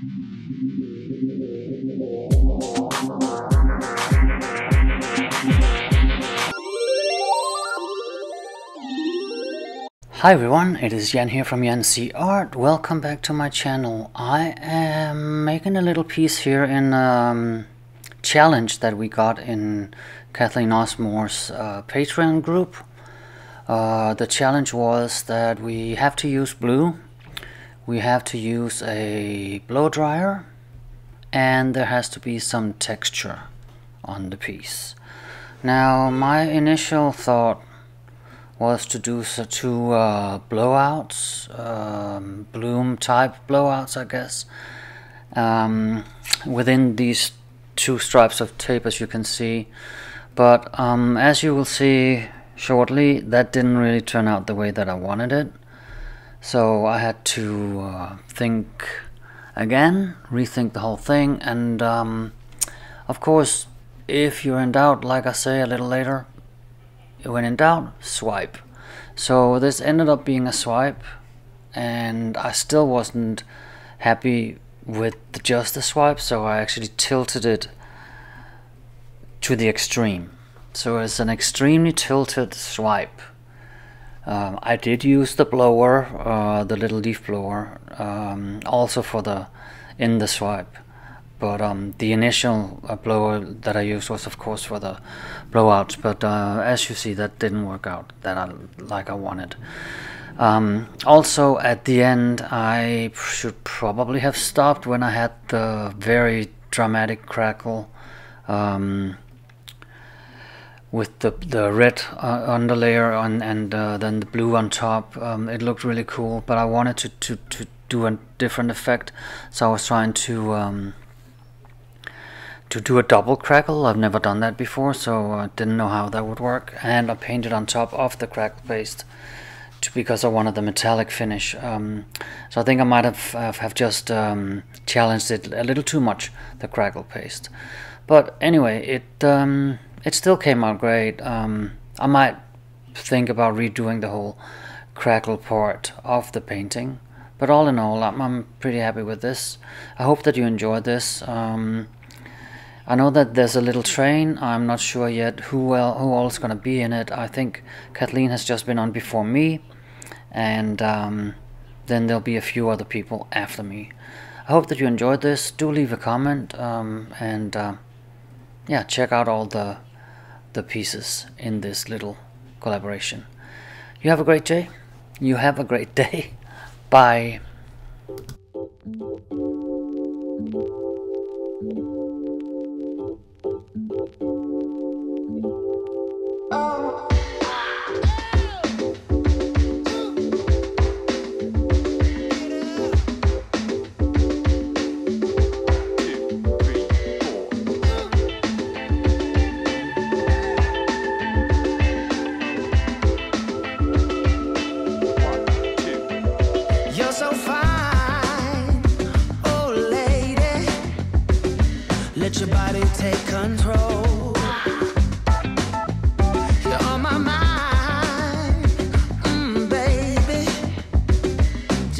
Hi everyone, it is Jan here from Jan C Art. Welcome back to my channel. I am making a little piece here in um, challenge that we got in Kathleen Osmore's uh, Patreon group. Uh, the challenge was that we have to use blue, we have to use a blow dryer, and there has to be some texture on the piece. Now, my initial thought was to do so two uh, blowouts, um, bloom type blowouts, I guess, um, within these two stripes of tape, as you can see. But um, as you will see shortly, that didn't really turn out the way that I wanted it. So I had to uh, think again, rethink the whole thing, and um, of course, if you're in doubt, like I say a little later, when in doubt, swipe. So this ended up being a swipe, and I still wasn't happy with just the swipe, so I actually tilted it to the extreme. So it's an extremely tilted swipe. Um, I did use the blower, uh, the little leaf blower, um, also for the in the swipe. But um, the initial uh, blower that I used was of course for the blowouts but uh, as you see that didn't work out that I, like I wanted. Um, also at the end I should probably have stopped when I had the very dramatic crackle. Um, with the the red uh, underlayer on and uh, then the blue on top um, it looked really cool but I wanted to, to, to do a different effect so I was trying to um, to do a double crackle. I've never done that before, so I didn't know how that would work. And I painted on top of the crackle paste to, because I wanted the metallic finish. Um, so I think I might have have just um, challenged it a little too much, the crackle paste. But anyway, it um, it still came out great. Um, I might think about redoing the whole crackle part of the painting. But all in all, I'm, I'm pretty happy with this. I hope that you enjoyed this. Um, I know that there's a little train. I'm not sure yet who well who all is going to be in it. I think Kathleen has just been on before me, and um, then there'll be a few other people after me. I hope that you enjoyed this. Do leave a comment um, and uh, yeah, check out all the the pieces in this little collaboration. You have a great day. You have a great day. Bye. You're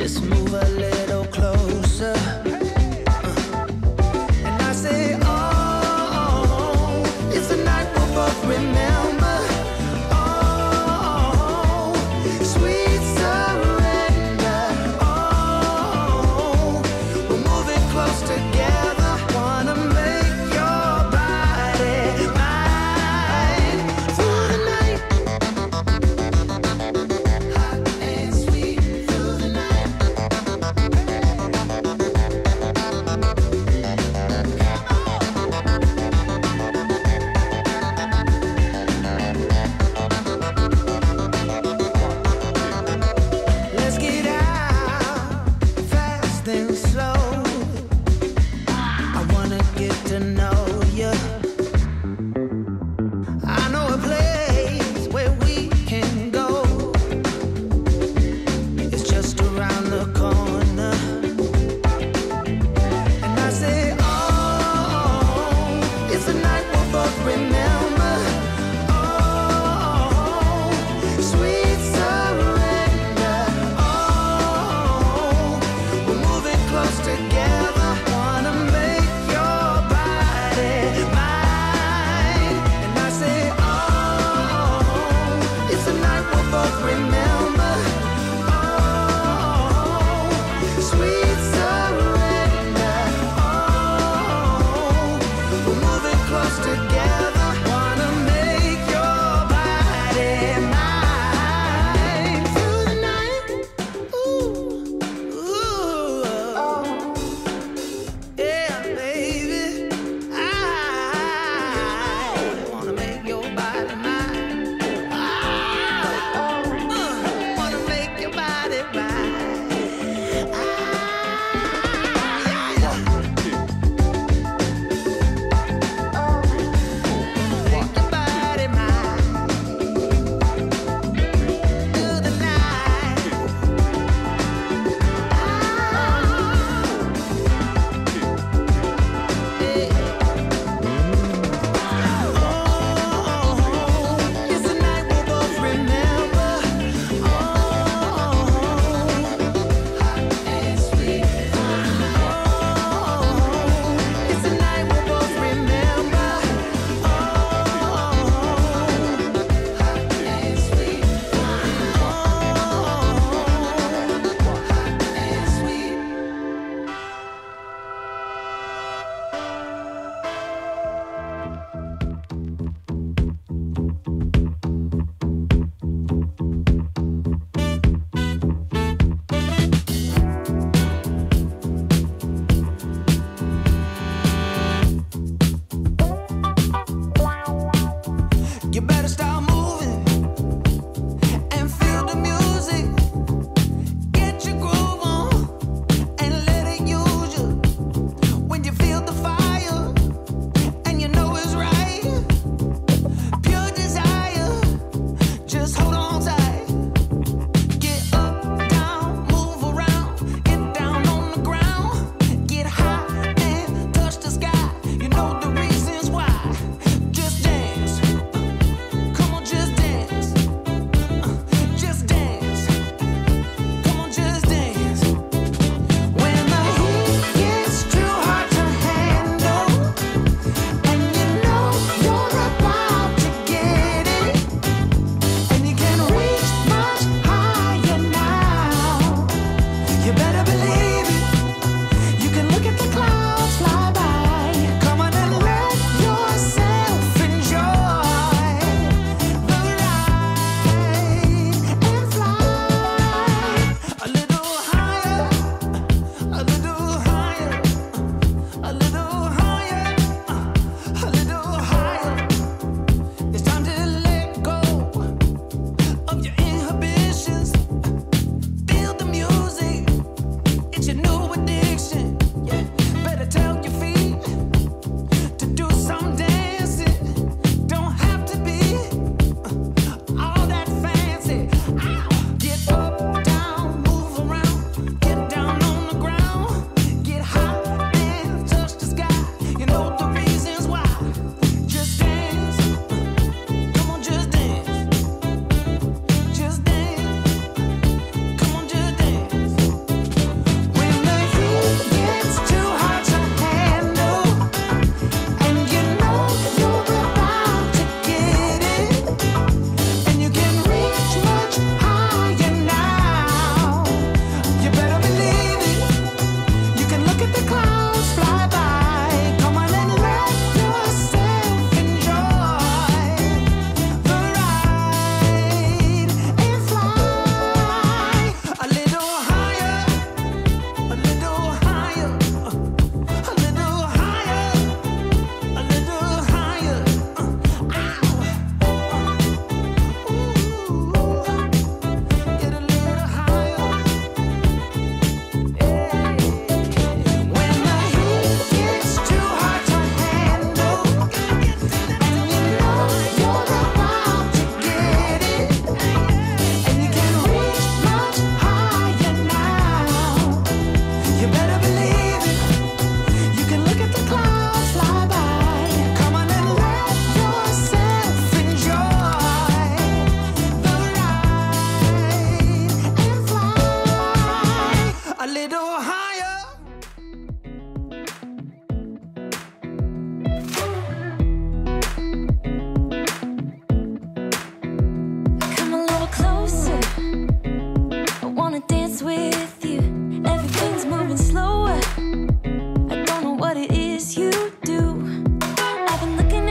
Just move a little remember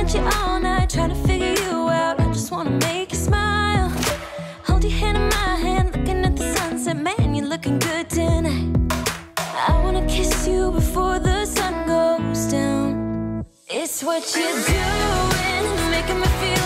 at you all night trying to figure you out. I just wanna make you smile. Hold your hand in my hand, looking at the sunset. Man, you're looking good tonight. I wanna kiss you before the sun goes down. It's what you're doing, making me feel.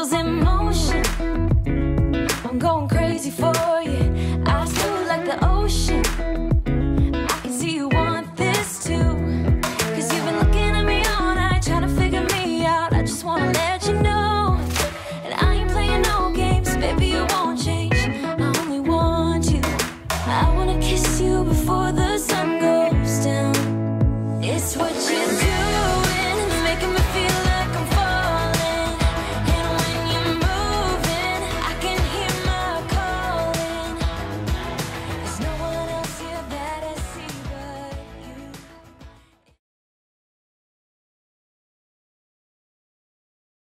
wheels in motion. I'm going crazy for